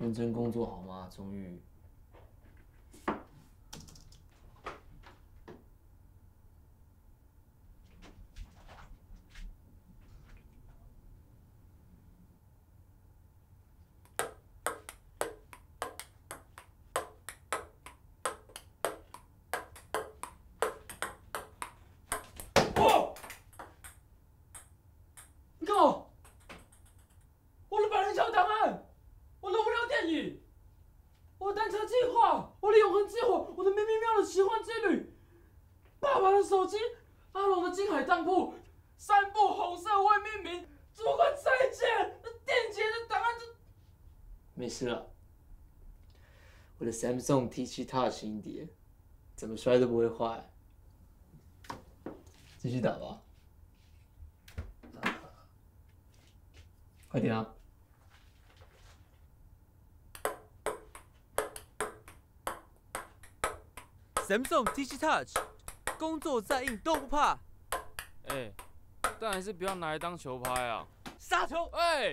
认真工作好吗？终于。哦！你看我，我的百人桥档案，我的无聊电影，我的单车计划，我的永恒之火，我的美美妙的奇幻之旅，爸爸的手机，阿龙的金海当铺，三部红色未命名，主管再见，那电解的答案就没事了。我的 Samsung T7 卡型碟，怎么摔都不会坏。继续打吧。快点啊！Samsung T7 Touch，工作再硬都不怕。哎、但还是不要拿来当球拍啊！杀球！哎、